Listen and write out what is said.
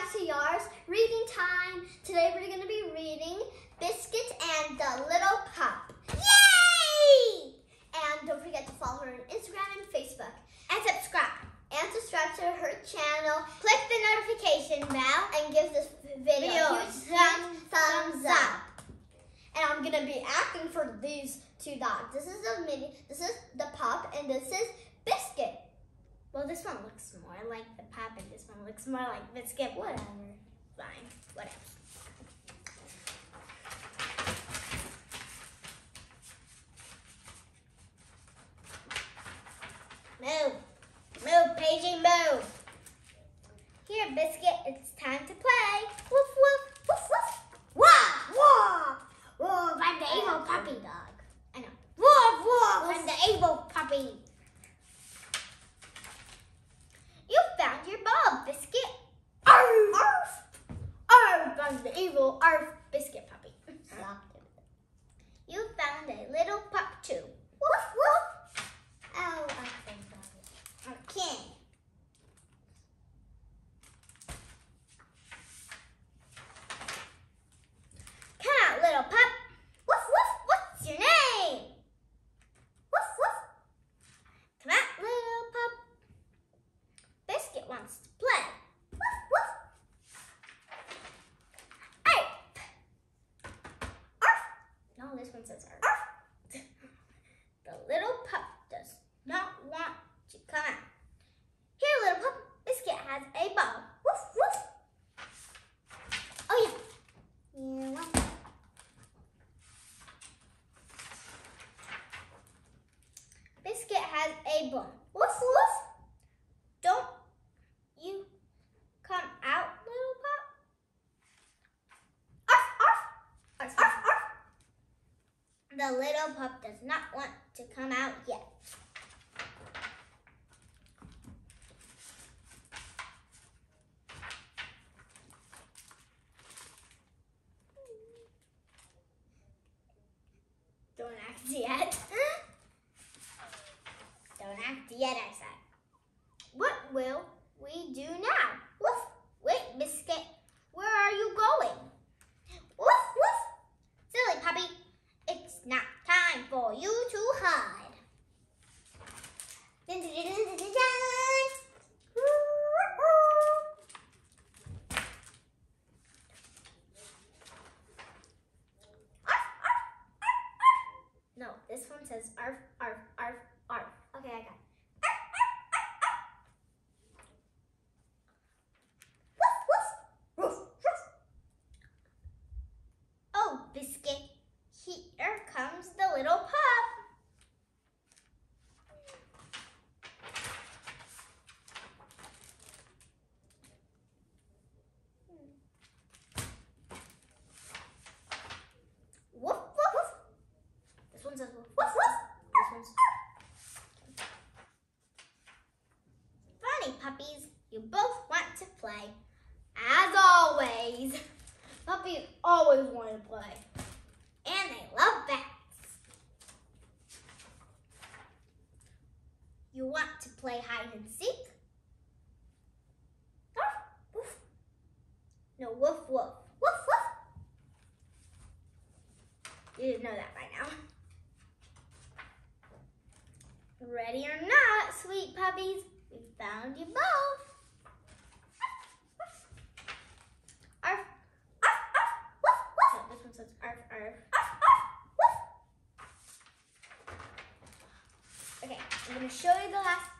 back to Yara's. Reading time. Today we're going to be reading Biscuit and the Little Pup. Yay! And don't forget to follow her on Instagram and Facebook. And subscribe. And subscribe to her channel. Click the notification bell and give this video, Video a huge thumbs, thumbs up. And I'm going to be acting for these two dogs. This is the mini, this is the pup, and this is Biscuit. Well, this one looks more like the pup, and this one looks more like biscuit. Whatever. Fine. Whatever. Move. Move, Paigey, move. Here, Biscuit, it's time to play. Woof, woof. Woof, woof. Woof, I'm the evil puppy dog. I know. Woof, woof, I'm the evil puppy. You found your ball, Biscuit. Arf! Arf! Arf! I'm the evil Arf Biscuit puppy. You found a little pup too. Woof woof! Oh, I think Okay. Come out, little pup. Woof woof! What's your name? Woof woof! Come out, little pup. Biscuit wants to play. Woof woof. Arf. Arf. No, this one says arf. Arf. the little pup does not want to come out. Here, little pup. Biscuit has a ball. Woof woof. Oh yeah. You want Biscuit has a bone. Woof woof. Don't you come out, little pup? Arf, arf, arf, arf, arf. The little pup does not want to come out yet. Don't act yet. Don't act I said. What will we do now? Woof! Wait, Biscuit. Where are you going? Woof, woof! Silly puppy, it's not time for you to hide. No, this one says arf, arf, arf. Okay, I got it. Arf, arf, arf, arf. Woof, woof, woof, woof. Oh, Biscuit, here comes the little pup. Woof, woof, woof. This one says woof, woof, woof. This one's funny puppies. You both want to play. As always. Puppies always want to play. And they love bats. You want to play hide and seek? No, woof, woof. Woof, woof. You didn't know that by now. Ready or not, sweet puppies, we found you both. Arf, arf, arf, woof, woof. This one says arf, arf. Arf, arf, woof. Okay, I'm gonna show you the last